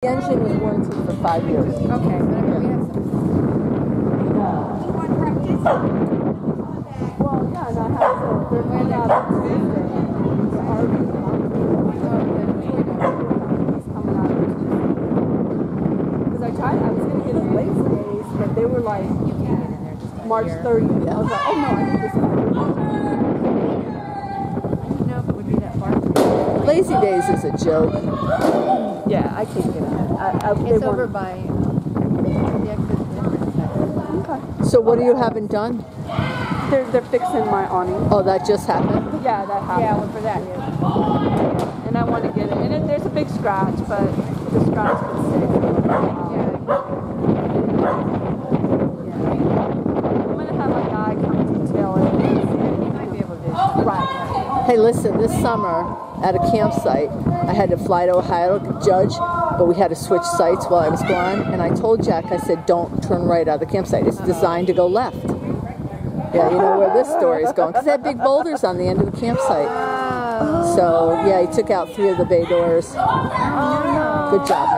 The engine was warranted for five years. Okay, but I mean, we have some. Well, yeah, and I have to, they're going out on Tuesday. The RV He's coming out on Tuesday. Because I tried, I was going to get the Lazydays, but they were like You can't get in there just out March here. 30th. I was like, oh no, I need this. I didn't know if it would be that far. Lazydays is a joke. Yeah, I can't get out. I, I, they It's over want- by um, the exit. Okay. So what do you haven't done? They're, they're fixing my awning. Oh, that just happened? Yeah, that happened. Yeah, well, for that, yeah. And I want to get it. And it, there's a big scratch, but the scratch can stay. Yeah. I'm going to have a guy come detail it. You might be able to do something. Right. Hey, listen, this summer at a campsite, I had to fly to Ohio to judge, but we had to switch sites while I was gone. And I told Jack, I said, don't turn right out of the campsite. It's designed to go left. Yeah, you know where this story is going. Because they had big boulders on the end of the campsite. Oh. So, yeah, he took out three of the bay doors. Oh, Good job.